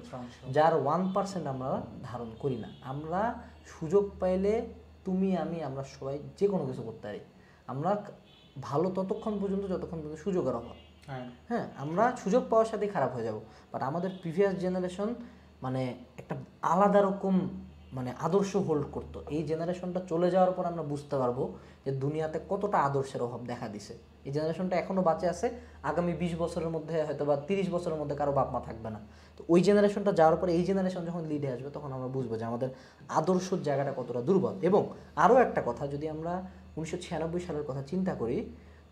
যার ওয়ান পার্সেন্ট আমরা ধারণ করি না। আমরা সুযোগ পাইলে তুমি আমি আমরা সবাই যে কোনো কিছু করতে পারি। আমরা ভালো ততক্ষণ পর্যন্ত যতক্ষণ পর্যন্ত সুযোগের অভাব। হ্যাঁ। হ্যাঁ আমরা সুযোগ পাওয়ার সাথে খারাপ হয়ে যাব। বাট আমাদের প্রিভিয়াস জেনারেশন মানে একটা আলাদা রকম মানে আদর্শ হোল্ড করতো। এই জেনারেশনটা চলে যাওয়ার পর আমরা বুঝতে পারব যে দুনিয়াতে কতটা আদর্শের অভাব দেখা দিছে। এই জেনারেশনটা এখনও বাঁচে আছে, আগামী বিশ বছরের মধ্যে হয়তো বা তিরিশ বছরের মধ্যে কারও বাপ মা থাকবে না। তো ওই জেনারেশনটা যাওয়ার পরে এই জেনারেশন যখন লিডে আসবে, তখন আমরা বুঝব যে আমাদের আদর্শর জায়গাটা কতটা দুর্বল। এবং আরও একটা কথা, যদি আমরা উনিশশো ছিয়ানব্বই সালের কথা চিন্তা করি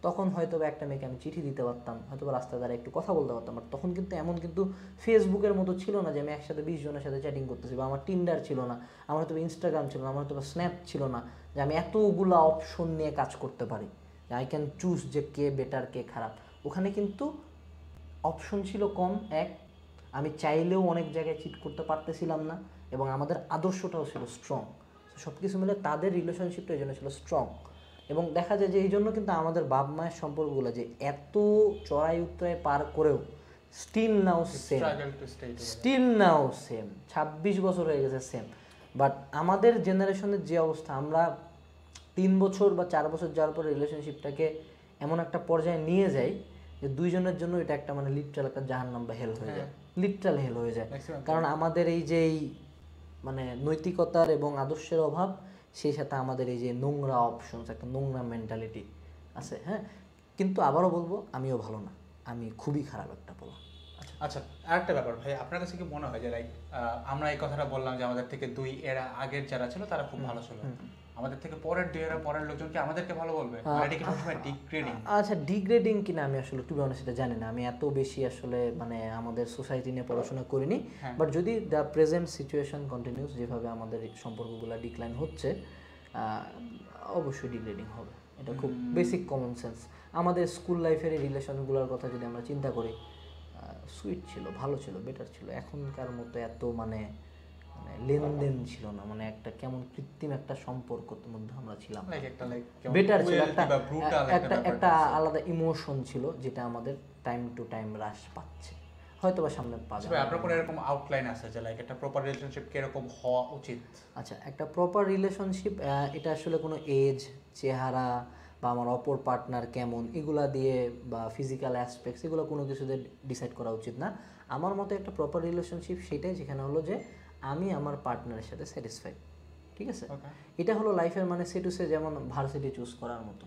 তখন হয়তো বা একটা মেয়েকে আমি চিঠি দিতে পারতাম হয়তো বা রাস্তায় দ্বারা একটু কথা বলতে পারতাম, বাট তখন কিন্তু এমন কিন্তু ফেসবুকের মতো ছিল না যে আমি একসাথে বিশ জনের সাথে চ্যাটিং করতেছি বা আমার টিন্ডার ছিল না, আমার হয়তো ইনস্টাগ্রাম ছিল না, আমার হয়তো বা স্ন্যাপ ছিল না, যে আমি এতগুলা অপশন নিয়ে কাজ করতে পারি। যে আই ক্যান চুজ যে কে বেটার কে খারাপ। ওখানে কিন্তু অপশন ছিল কম, এক, আমি চাইলেও অনেক জায়গায় চিট করতে পারতেছিলাম না এবং আমাদের আদর্শটাও ছিল স্ট্রং সব কিছু মিলে তাদের রিলেশনশিপটা এই জন্য ছিল স্ট্রং এবং দেখা যায় যে এই জন্য কিন্তু আমাদের বাপ মায়ের সম্পর্কগুলো যে এত চড়াই উত্তরায় পার করেও still now same still now same ছাব্বিশ বছর হয়ে গেছে সেম বাট আমাদের জেনারেশনের যে অবস্থা আমরা তিন বছর বা চার বছর যাওয়ার পর রিলেশনশিপটাকে এমন একটা পর্যায়ে নিয়ে যাই যে দুইজনের জন্য এটা একটা মানে লিটারাল একটা জাহান্নাম বা হেল হয়ে যায়। লিটারাল হেল হয়ে যায়। কারণ আমাদের এই যে এই মানে নৈতিকতার এবং আদর্শের অভাব সেই সাথে আমাদের এই যে নোংরা অপশনস একটা নোংরা মেন্টালিটি আছে হ্যাঁ? কিন্তু আবারও বলব আমিও ভালো না। আমি খুবই খারাপ একটা পোলা। আচ্ছা। আরেকটা ব্যাপার ভাই আপনার কাছে কি মনে হয় যে লাইক আমরা এই কথাটা বললাম যে আমাদের থেকে দুই এরা আগের যারা ছিল তারা খুব ভালো ছিল? আমাদের থেকে পরের এরা পরের লোকজন কি আমাদেরকে ভালো বলবে? মানে এটা কি সবসময় ডিগ্রেডিং আচ্ছা ডিগ্রেডিং কিনা আমি আসলে টু বি সেটা জানি না। আমি এত বেশি আসলে মানে আমাদের সোসাইটি নিয়ে পড়াশোনা করিনি। হ্যাঁ। বাট যদি দ্য প্রেজেন্ট সিচুয়েশন কন্টিনিউস যেভাবে আমাদের এই সম্পর্কগুলো ডিক্লাইন হচ্ছে অবশ্যই ডিগ্রেডিং হবে। এটা খুব বেসিক কমন সেন্স আমাদের স্কুল লাইফের এই রিলেশনগুলোর কথা যদি আমরা চিন্তা করি সুইট ছিল ভালো ছিল বেটার ছিল। এখনকার মতো এত মানে মানে লেনদেন ছিল না মানে একটা কেমন কৃত্রিম একটা সম্পর্কের মধ্যে আমরা ছিলাম। একটা বেটার ছিল একটা একটা একটা আলাদা ইমোশন ছিল যেটা আমাদের টাইম টু টাইম হ্রাস পাচ্ছে। হয়তো বা সামনে পাবে। আপনার কোনো এরকম আউটলাইন আছে যে লাইক একটা প্রপার রিলেশনশিপ কীরকম হওয়া উচিত? আচ্ছা একটা প্রপার রিলেশনশিপ এটা আসলে কোনো এজ চেহারা বা আমার অপর পার্টনার কেমন এগুলা দিয়ে বা ফিজিক্যাল অ্যাসপেক্টস এগুলো কোনো কিছুতে ডিসাইড করা উচিত না। আমার মতে একটা প্রপার রিলেশনশিপ সেটাই যেখানে হলো যে আমি আমার পার্টনারের সাথে স্যাটিসফাইড ঠিক আছে? এটা হলো লাইফের মানে সে টু সে যেমন ভার্সিটি চুজ করার মতো।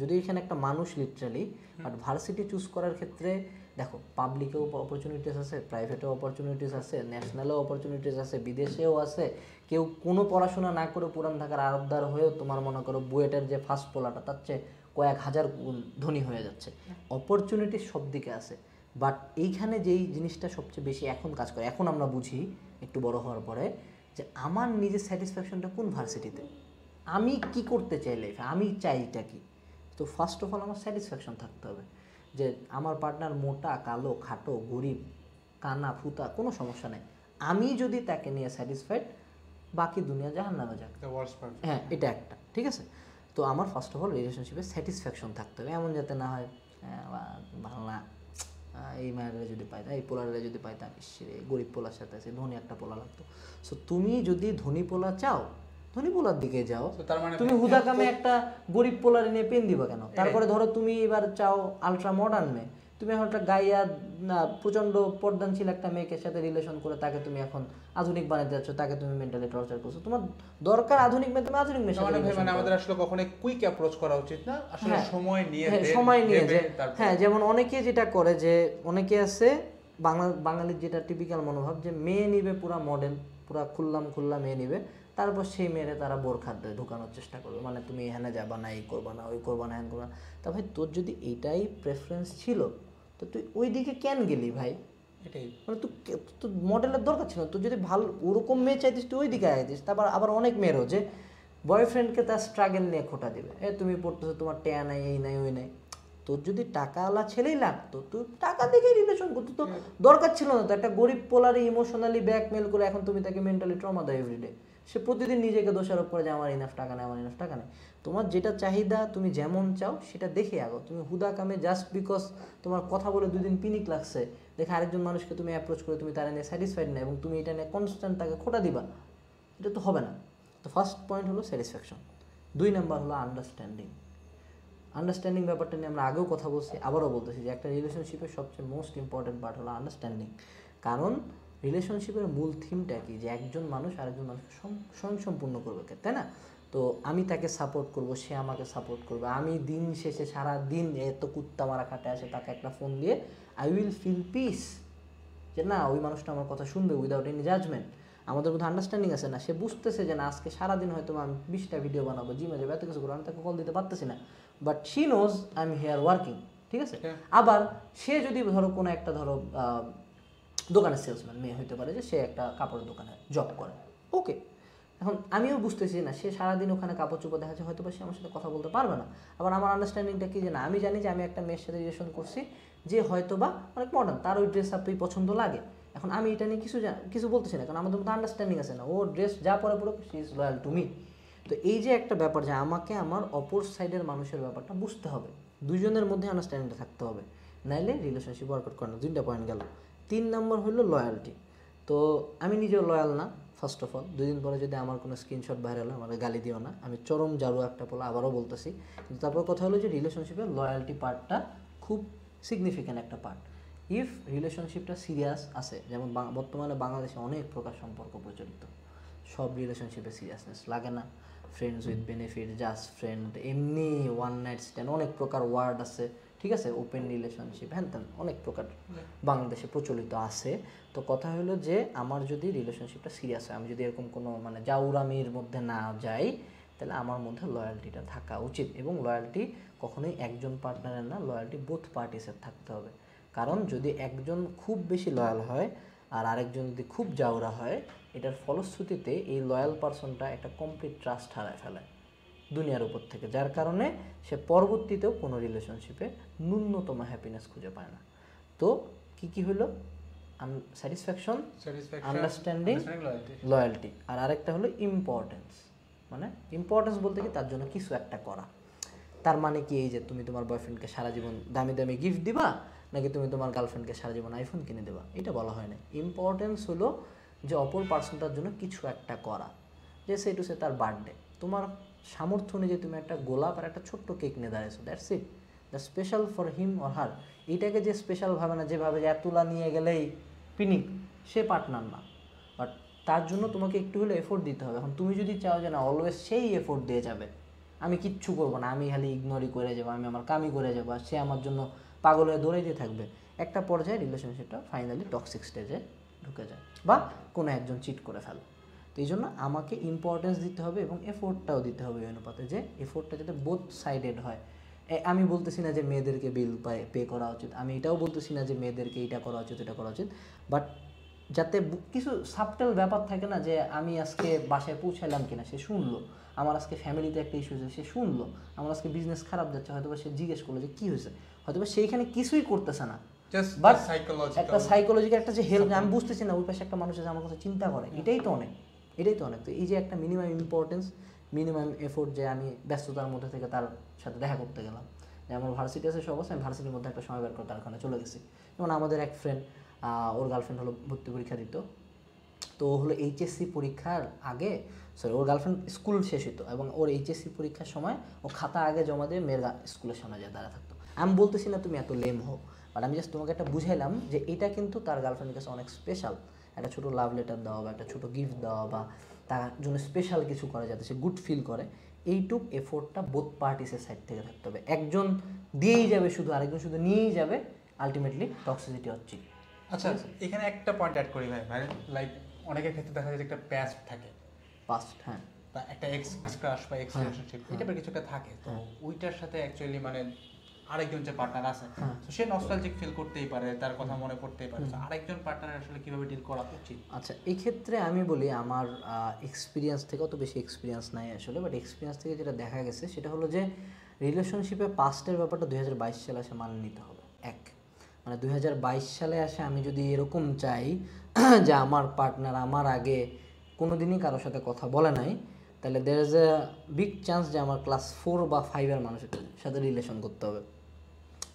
যদি এখানে একটা মানুষ লিটারালি বাট ভার্সিটি চুজ করার ক্ষেত্রে দেখো পাবলিকেও অপরচুনিটিস আছে প্রাইভেটেও অপরচুনিটিস আছে ন্যাশনালেও অপরচুনিটিস আছে বিদেশেও আছে। কেউ কোনো পড়াশোনা না করে পুরান ঢাকার আরবদার হয়েও তোমার মনে করো বুয়েটের যে ফার্স্ট পোলাটা তার চেয়ে কয়েক হাজার গুণ ধনী হয়ে যাচ্ছে। অপরচুনিটি সব দিকে আছে বাট এইখানে যেই জিনিসটা সবচেয়ে বেশি এখন কাজ করে এখন আমরা বুঝি একটু বড় হওয়ার পরে যে আমার নিজের স্যাটিসফ্যাকশনটা কোন ভার্সিটিতে? আমি কি করতে চাই লাইফে আমি চাইটা কি? তো ফার্স্ট অফ অল আমার স্যাটিসফ্যাকশন থাকতে হবে যে আমার পার্টনার মোটা কালো খাটো গরিব কানা ফুতা কোনো সমস্যা নেই। আমি যদি তাকে নিয়ে স্যাটিসফাইড বাকি দুনিয়া জাহান নামে যাক হ্যাঁ এটা একটা ঠিক আছে? তো আমার ফার্স্ট অফ অল রিলেশনশিপে স্যাটিসফ্যাকশন থাকতে হবে। এমন যাতে না হয় হ্যাঁ, ভালো না। এই মায়েরা যদি পাইতাম এই পোলারে যদি পাইতাম সে গরিব পোলার সাথে আছে ধনী একটা পোলা লাগতো। সো তুমি যদি ধনী পোলা চাও ধনী পোলার দিকে যাও তার মানে তুমি হুদা কামে একটা গরিব পোলারে নিয়ে পেন দিবা কেন? তারপরে ধরো তুমি এবার চাও আলট্রা মডার্ন মেয়ে তুমি এখন একটা গাইয়া না প্রচণ্ড পর্দানশীল একটা মেয়েকে সাথে রিলেশন করে তাকে তুমি এখন আধুনিক বানাতে যাচ্ছ তাকে তুমি মেন্টালি টর্চার করছ তোমার দরকার আধুনিক মেয়ে তুমি আধুনিক সাথে মানে মানে। আমাদের আসলে কখনোই কুইক অ্যাপ্রোচ করা উচিত না আসলে হ্যাঁ। সময় নিয়ে হ্যাঁ, সময় নিয়ে যে হ্যাঁ যেমন অনেকে যেটা করে যে অনেকে আছে বাংলা বাঙালির যেটা টিপিক্যাল মনোভাব যে মেয়ে নিবে পুরা মডেল পুরা খুললাম খুললাম মেয়ে নিবে তারপর সেই মেয়েরে তারা বোরখার দিয়ে ঢুকানোর চেষ্টা করবে মানে তুমি এখানে যাবা না এই করবা না ওই করবা না হ্যান করবা না তা ভাই তোর যদি এইটাই প্রেফারেন্স ছিল তো তুই ওই দিকে কেন গেলি ভাই? এটাই। মানে তুই তোর মডেলের দরকার ছিল না। তুই যদি ভালো ওরকম মেয়ে চাইতিস তুই ওই দিকে আইতিস তারপর আবার অনেক মেয়ের যে বয়ফ্রেন্ডকে তার স্ট্রাগেল নিয়ে খোটা দেবে। এ তুমি পড়তেছো তোমার ট্যা নাই এই নাই ওই নাই। তোর যদি টাকাওয়ালা ছেলেই লাগতো তুই টাকা দেখে রিলেশন করতো তো দরকার ছিল না। তো একটা গরিব পোলারে ইমোশনালি ব্যাকমেল করে এখন তুমি তাকে মেন্টালি ট্রমা দাও এভরিডে সে প্রতিদিন নিজেকে দোষারোপ করে যে আমার ইনাফ টাকা নেই, আমার ইনাফ টাকা নেই। তোমার যেটা চাহিদা তুমি যেমন চাও সেটা দেখে আগো। তুমি হুদা কামে জাস্ট বিকজ তোমার কথা বলে দুদিন পিনিক লাগছে, দেখে আরেকজন মানুষকে তুমি অ্যাপ্রোচ করে তুমি তারা নিয়ে স্যাটিসফাইড না এবং তুমি এটা নিয়ে কনস্ট্যান্ট তাকে খোটা দিবা, এটা তো হবে না। তো ফার্স্ট পয়েন্ট হলো স্যাটিসফ্যাকশন দুই নাম্বার হলো আন্ডারস্ট্যান্ডিং আন্ডারস্ট্যান্ডিং ব্যাপারটা নিয়ে আমরা আগেও কথা বলছি, আবারও বলতেছি যে একটা রিলেশনশিপের সবচেয়ে মোস্ট ইম্পর্টেন্ট পার্ট হলো আন্ডারস্ট্যান্ডিং কারণ রিলেশনশিপের মূল থিমটা কি? যে একজন মানুষ আরেকজন মানুষকে সম- স্বয়ংসম্পূর্ণ করবে তাই না? তো আমি তাকে সাপোর্ট করব সে আমাকে সাপোর্ট করবে। আমি দিন শেষে সারা দিন এত কুত্তা মারা খাটে আসে তাকে একটা ফোন দিয়ে আই উইল ফিল পিস যে না ওই মানুষটা আমার কথা শুনবে উইদাউট এনি জাজমেন্ট আমাদের মধ্যে আন্ডারস্ট্যান্ডিং আছে না? সে বুঝতেছে যে না আজকে সারাদিন হয়তো আমি বিশটা ভিডিও বানাবো জিমে যাবে এত কিছু করব আমি তাকে কল দিতে পারতেছি না। But she knows I am here working ঠিক আছে? হ্যাঁ। আবার সে যদি ধরো কোনো একটা ধরো দোকানের সেলসম্যান মেয়ে হতে পারে যে সে একটা কাপড়ের দোকানে জব করে। ওকে এখন আমিও বুঝতেছি না, সে সারাদিন ওখানে কাপড় চোপড় দেখা যাচ্ছে হয়তো সে আমার সাথে কথা বলতে পারবে না। আবার আমার আন্ডারস্ট্যান্ডিংটা কি যে না, আমি জানি যে আমি একটা মেয়ের সাথে রিলেশন করছি যে হয়তো বা অনেক মডার্ন তার ওই ড্রেস আপই পছন্দ লাগে। এখন আমি এটা নিয়ে কিছু কিছু বলতেছি না, কারণ আমাদের মধ্যে আন্ডারস্ট্যান্ডিং আছে না, ও ড্রেস যা পরে পুরো she is loyal to me তো এই যে একটা ব্যাপার যে আমাকে আমার অপর সাইডের মানুষের ব্যাপারটা বুঝতে হবে। দুজনের মধ্যে আন্ডারস্ট্যান্ডিংটা থাকতে হবে। নাইলে রিলেশনশিপ ওয়ার্কআউট করে না, দুইটা পয়েন্ট গেল। তিন নম্বর হলো লয়্যালটি তো আমি নিজেও লয়াল না ফার্স্ট অফ অল দুদিন পরে যদি আমার কোনো স্ক্রিনশট ভাইরাল হয়, আমাকে গালি দিও না। আমি চরম জারু একটা বলে আবারও বলতেছি। কিন্তু তারপর কথা হলো যে রিলেশনশিপের লয়্যালটি পার্টটা খুব সিগনিফিক্যান্ট একটা পার্ট ইফ রিলেশনশিপটা সিরিয়াস আছে, যেমন বর্তমানে বাংলাদেশে অনেক প্রকার সম্পর্ক প্রচলিত। সব রিলেশনশিপে সিরিয়াসনেস লাগে না। Friends with benefit just friend এমনি ওয়ান নাইট স্ট্যান্ড অনেক প্রকার ওয়ার্ড আছে। ঠিক আছে? ওপেন রিলেশনশিপ হ্যান ত্যান অনেক প্রকার বাংলাদেশে প্রচলিত আছে। তো কথা হলো যে, আমার যদি রিলেশনশিপটা সিরিয়াস হয়, আমি যদি এরকম কোনো মানে জাউরামির মধ্যে না যাই, তাহলে আমার মধ্যে লয়্যালটিটা থাকা উচিত এবং লয়্যালটি কখনোই একজন পার্টনারের না লয়্যালটি বোথ পার্টিসের থাকতে হবে। কারণ যদি একজন খুব বেশি লয়াল হয় আর আরেকজন যদি খুব জাউরা হয়, এটার ফলশ্রুতিতে এই লয়াল পার্সনটা একটা কমপ্লিট ট্রাস্ট হারায় ফেলে। দুনিয়ার উপর থেকে যার কারণে সে পরবর্তীতেও কোনো রিলেশনশিপে ন্যূনতম হ্যাপিনেস খুঁজে পায় না। তো কি কি হলো? স্যাটিসফ্যাকশন আন্ডারস্ট্যান্ডিং লয়্যালটি আর আরেকটা হলো ইম্পর্টেন্স মানে ইম্পর্টেন্স বলতে কি? তার জন্য কিছু একটা করা। তার মানে কি এই যে তুমি তোমার বয়ফ্রেন্ডকে সারা জীবন দামি দামি গিফট দিবা নাকি তুমি তোমার গার্লফ্রেন্ডকে সারা জীবন আইফোন কিনে দেবা? এটা বলা হয় না। ইম্পর্টেন্স হলো যে অপর পার্সনটার জন্য কিছু একটা করা। যে সে টু সে তার বার্থডে তোমার সামর্থ্য অনুযায়ী তুমি একটা গোলাপ আর একটা ছোট্ট কেক নিয়ে দাঁড়িয়েছো that's it the special for him or her এইটাকে যে স্পেশাল ভাবে না যেভাবে যে এতুলা নিয়ে গেলেই পিনিক, সে পার্টনার না। বাট তার জন্য তোমাকে একটু হলে এফোর্ট দিতে হবে। এখন তুমি যদি চাও যে না অলওয়েজ সেই এফোর্ট দিয়ে যাবে, আমি কিচ্ছু করব না, আমি খালি ইগনোরই করে যাব, আমি আমার কামই করে যাব, আর সে আমার জন্য পাগল হয়ে দৌড়াইতে থাকবে। একটা পর্যায়ে রিলেশনশিপটা ফাইনালি টক্সিক স্টেজে ঢুকে যায়, বা কোনো একজন চিট করে ফেলে। তো এই জন্য আমাকে ইম্পর্টেন্স দিতে হবে এবং এফোর্টটাও দিতে হবে অনুপাতে যে এফোর্টটা যাতে বোথ সাইডেড হয়। আমি বলতেছি না যে মেয়েদেরকে বিল পে করা উচিত। আমি এটাও বলতেছি না যে মেয়েদেরকে এটা করা উচিত এটা করা উচিত। বাট যাতে কিছু সাবটেল ব্যাপার থাকে না যে আমি আজকে বাসায় পৌঁছালাম কিনা সে শুনলো। আমার আজকে ফ্যামিলিতে একটা ইস্যু হয়েছে সে শুনলো। আমার আজকে বিজনেস খারাপ যাচ্ছে হয়তোবা সে জিজ্ঞেস করল যে কী হয়েছে? হয়তোবা সেইখানে কিছুই করতেছে না। একটা সাইকোলজিক্যাল একটা যে হেল্প আমি বুঝতেছি না ওই পাশে একটা মানুষ আছে আমার কথা চিন্তা করে। এটাই তো অনেক। এটাই তো অনেক। তো এই যে একটা মিনিমাম ইম্পর্টেন্স মিনিমাম এফোর্ট যে আমি ব্যস্ততার মধ্যে থেকে তার সাথে দেখা করতে গেলাম। যে আমার ভার্সিটি আছে, সব আমি ভার্সিটির মধ্যে একটা সময় বের করে তার ওখানে চলে গেছি। যেমন আমাদের এক ফ্রেন্ড ওর গার্লফ্রেন্ড হলো ভর্তি পরীক্ষা দিত। তো হলো এইচএসসি পরীক্ষার আগে সরি ওর গার্লফ্রেন্ড স্কুল শেষ হতো এবং ওর এইচএসসি পরীক্ষার সময় ও খাতা আগে জমা দিয়ে মেয়ের স্কুলের সামনে যায় দাঁড়া থাকতো। আমি বলতেছি না তুমি এত লেম হও বাট আমি জাস্ট তোমাকে একটা বুঝাইলাম যে এটা কিন্তু তার গার্লফ্রেন্ডের কাছে অনেক স্পেশাল একটা ছোটো লাভ লেটার দেওয়া বা একটা ছোটো গিফট দেওয়া বা তার জন্য স্পেশাল কিছু করা যাতে সে গুড ফিল করে এইটুক এফোর্টটা বোথ পার্টিসের সাইড থেকে থাকতে হবে। একজন দিয়েই যাবে শুধু আরেকজন শুধু নিয়েই যাবে আলটিমেটলি টক্সিসিটি হচ্ছে আচ্ছা এখানে একটা পয়েন্ট অ্যাড করি ভাই ভাই লাইক অনেকের ক্ষেত্রে দেখা যায় যে একটা প্যাস্ট থাকে। পাস্ট হ্যাঁ। বা একটা এক্স ক্রাশ বা এক্স রিলেশনশিপ এটা বেশ কিছুটা থাকে। তো ওইটার সাথে অ্যাকচুয়ালি মানে আরেকজন যে পার্টনার আছে। তো সে নস্টালজিক ফিল করতেই পারে তার কথা মনে পড়তেই পারে। আরেকজন পার্টনার আসলে কীভাবে ডিল করা উচিত? আচ্ছা এই ক্ষেত্রে আমি বলি আমার এক্সপিরিয়েন্স থেকে অত বেশি এক্সপিরিয়েন্স নাই আসলে বাট এক্সপিরিয়েন্স থেকে যেটা দেখা গেছে সেটা হলো যে রিলেশনশিপে পাস্টের ব্যাপারটা দুই হাজার বাইশ সালে আসে মানে নিতে হবে এক। মানে দুই হাজার বাইশ সালে আসে আমি যদি এরকম চাই *clears throat* যে আমার পার্টনার আমার আগে কোনো দিনই কারোর সাথে কথা বলে নাই তাহলে there is a big chance যে আমার ক্লাস ফোর বা ফাইভের মানুষের সাথে রিলেশন করতে হবে।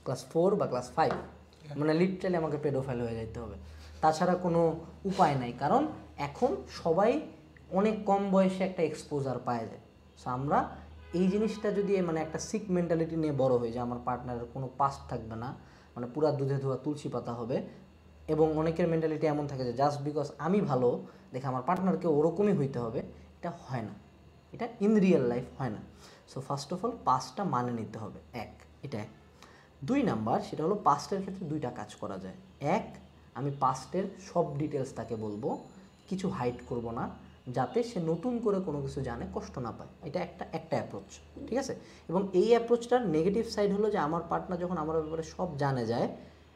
ক্লাস ফোর বা ক্লাস ফাইভ। মানে লিটারালি আমাকে পেডোফাইল হয়ে যেতে হবে। তাছাড়া কোনো উপায় নাই কারণ এখন সবাই অনেক কম বয়সে একটা এক্সপোজার পাওয়া যায়। সো আমরা এই জিনিসটা যদি মানে একটা সিক মেন্টালিটি নিয়ে বড় হয়ে যায় আমার পার্টনারের কোনো পাস্ট থাকবে না মানে পুরা দুধে ধোয়া তুলসী পাতা হবে এবং অনেকের মেন্টালিটি এমন থাকে যে জাস্ট বিকজ আমি ভালো দেখে আমার পার্টনারকে ওরকমই হইতে হবে এটা হয় না। এটা ইন রিয়েল লাইফ হয় না। সো ফার্স্ট অফ অল পাস্টটা মানে নিতে হবে এক। এটা এক। দুই নাম্বার, সেটা হলো পাস্টের ক্ষেত্রে দুইটা কাজ করা যায়। এক, আমি পাস্টের সব ডিটেলস তাকে বলব, কিছু হাইড করব না, যাতে সে নতুন করে কোনো কিছু জানে, কষ্ট না পায়। এটা একটা একটা অ্যাপ্রোচ ঠিক আছে? এবং এই অ্যাপ্রোচটার নেগেটিভ সাইড হলো যে আমার পার্টনার যখন আমার ব্যাপারে সব জানে যায়,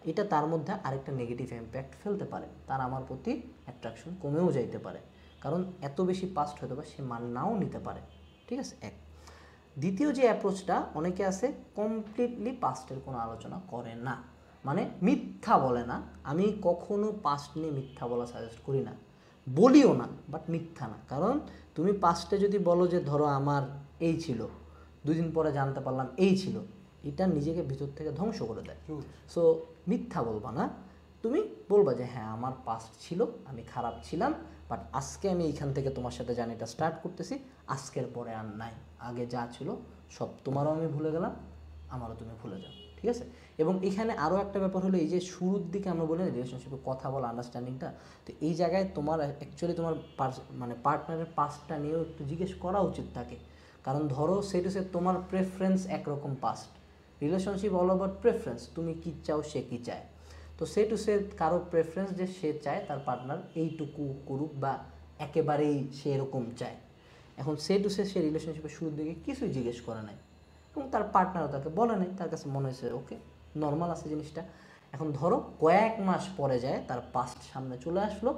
এটা তার মধ্যে আরেকটা নেগেটিভ ইম্প্যাক্ট ফেলতে পারে। তার আমার প্রতি অ্যাট্রাকশন কমেও যাইতে পারে। কারণ এত বেশি পাস্ট হয়তো বা সে মান নাও নিতে পারে, ঠিক আছে? এক। দ্বিতীয় যে অ্যাপ্রোচটা অনেকে আছে কমপ্লিটলি পাস্টের কোনো আলোচনা করে না। মানে মিথ্যা বলে না। আমি কখনো পাস্ট নিয়ে মিথ্যা বলা সাজেস্ট করি না। বলিও না বাট মিথ্যা না। কারণ তুমি পাস্টে যদি বলো যে ধরো আমার এই ছিল দুদিন পরে জানতে পারলাম এই ছিল এটা নিজেকে ভিতর থেকে ধ্বংস করে দেয়। সো মিথ্যা বলবা না। তুমি বলবা যে হ্যাঁ আমার পাস্ট ছিল, আমি খারাপ ছিলাম বাট আজকে আমি এইখান থেকে তোমার সাথে জার্নিটা স্টার্ট করতেছি, আজকের পরে আর নাই। আগে যা ছিল, সব তোমারও আমি ভুলে গেলাম, আমারও তুমি ভুলে যাও। ঠিক আছে? এবং এখানে আরও একটা ব্যাপার হলো, এই যে শুরুর দিকে আমরা বলি রিলেশনশিপে কথা বলা আন্ডারস্ট্যান্ডিংটা তো এই জায়গায় তোমার অ্যাকচুয়ালি তোমার মানে পার্টনারের পাস্টটা নিয়েও একটু জিজ্ঞেস করা উচিত থাকে কারণ ধরো সেটু সে তোমার প্রেফারেন্স একরকম past relationship all over preference তুমি কী চাও সে কী চায়। তো সে টু সে কারও প্রেফারেন্স যে সে চায়, তার পার্টনার এইটুকু করুক বা একেবারেই সে এরকম চায়। এখন সে টু সে সে রিলেশনশিপের শুরুর দিকে কিছুই জিজ্ঞেস করে নাই। এবং তার পার্টনারও তাকে বলে নাই, তার কাছে মনে হয়েছে, ওকে নর্মাল আছে জিনিসটা। এখন ধরো কয়েক মাস পরে যায়, তার পাস্ট সামনে চলে আসলো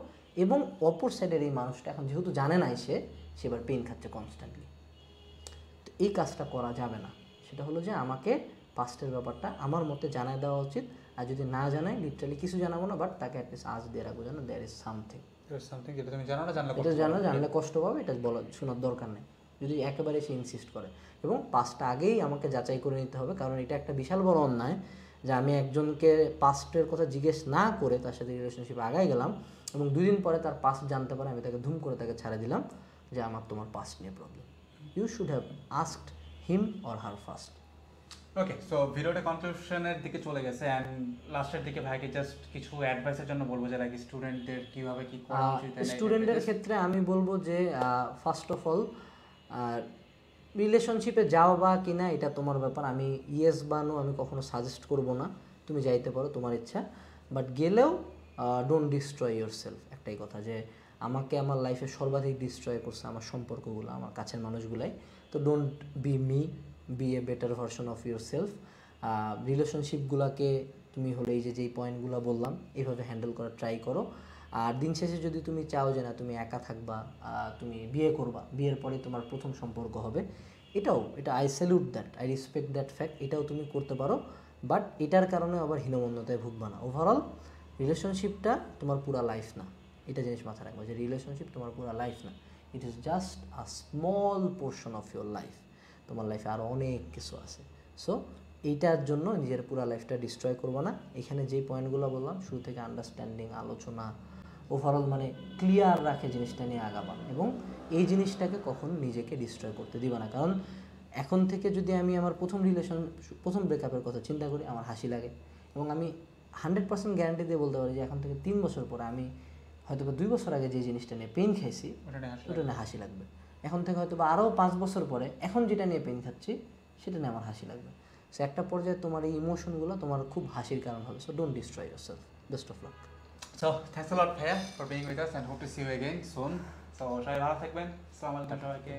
এবং অপর সাইডের এই মানুষটা এখন যেহেতু জানে নাই সে সে এবার পেন খাচ্ছে কনস্ট্যান্টলি তো এই কাজটা করা যাবে না। সেটা হলো যে আমাকে পাস্টের ব্যাপারটা আমার মতে জানায় দেওয়া উচিত। আর যদি না জানাই লিটারালি কিছু জানাব না বাট তাকে অ্যাটলিস্ট আজ দিয়ে রাখব যেন দেয়ার ইজ সামথিং সামথিং যেটা তুমি জানো না জানলে এটা জানো জানলে কষ্ট পাবে এটা বলা শোনার দরকার নেই। যদি একেবারে সে ইনসিস্ট করে। এবং পাঁচটা আগেই আমাকে যাচাই করে নিতে হবে কারণ এটা একটা বিশাল বড় অন্যায় যে আমি একজনকে পাস্টের কথা জিজ্ঞেস না করে তার সাথে রিলেশনশিপ আগাই গেলাম এবং দুই দিন পরে তার পাস্ট জানতে পারে আমি তাকে ধুম করে তাকে ছাড়ে দিলাম যে আমার তোমার পাস্ট নিয়ে problem you should have asked him or her first okay so ভিডিওটা কনক্লুশনের দিকে চলে গেছে অ্যান্ড লাস্টের দিকে ভাইকে জাস্ট কিছু অ্যাডভাইসের জন্য বলব যে কি স্টুডেন্টদের কীভাবে কি করা উচিত and স্টুডেন্টের ক্ষেত্রে আমি বলব যে ফার্স্ট অফ অল রিলেশনশিপে যাও বা কিনা এটা তোমার ব্যাপার। আমি ইয়েস বা নো আমি কখনো সাজেস্ট করব না। তুমি যাইতে পারো তোমার ইচ্ছা। বাট গেলেও ডোন্ট ডিস্ট্রয় ইয়োর সেলফ একটাই কথা যে আমাকে আমার লাইফে সর্বাধিক ডিস্ট্রয় করছে আমার সম্পর্কগুলো আমার কাছের মানুষগুলাই। তো don't be me be a better version of yourself রিলেশনশিপগুলোকে তুমি হলে এই যে, যেই পয়েন্টগুলো বললাম এইভাবে হ্যান্ডেল করার ট্রাই করো। আর দিন শেষে যদি তুমি চাও যে না, তুমি একা থাকবা তুমি বিয়ে করবা, বিয়ের পরে তোমার প্রথম সম্পর্ক হবে, এটাও, এটা I salute that I respect that fact এটাও তুমি করতে পারো। বাট এটার কারণে আবার হীনমন্যতায় ভুগবা না। ওভারঅল রিলেশনশিপটা তোমার পুরা লাইফ না। এটা জিনিস মাথায় রাখব যে রিলেশনশিপ তোমার পুরা লাইফ না। It is just a small portion of your life তোমার লাইফে আরও অনেক কিছু আছে। সো এইটার জন্য নিজের পুরো লাইফটা ডিস্ট্রয় করব না। এখানে যে পয়েন্টগুলো বললাম শুরু থেকে আন্ডারস্ট্যান্ডিং আলোচনা ওভারঅল মানে ক্লিয়ার রাখে জিনিসটা নিয়ে আগাবা। এবং এই জিনিসটাকে কখনো নিজেকে ডিস্ট্রয় করতে দিবা না। কারণ এখন থেকে যদি আমি আমার প্রথম রিলেশন প্রথম ব্রেকআপের কথা চিন্তা করি আমার হাসি লাগে। এবং আমি হান্ড্রেড পার্সেন্ট গ্যারান্টি দিয়ে বলতে পারি যে এখন থেকে তিন বছর পরে আমি হয়তো বা দুই বছর আগে যে জিনিসটা নিয়ে পেন খাইছি ওটা নিয়ে হাসি লাগবে। এখন থেকে হয়তো বা আরও পাঁচ বছর পরে এখন যেটা নিয়ে পেন খাচ্ছি, সেটা নিয়ে আমার হাসি লাগবে। সো একটা পর্যায়ে তোমার এই ইমোশনগুলো তোমার খুব হাসির কারণ হবে। So don't destroy yourself best of luck so thanks lot ভাইয়া for being with us and hope to see you again soon so সবাই ভালো থাকবেন। আসসালামু আলাইকুম, সবাইকে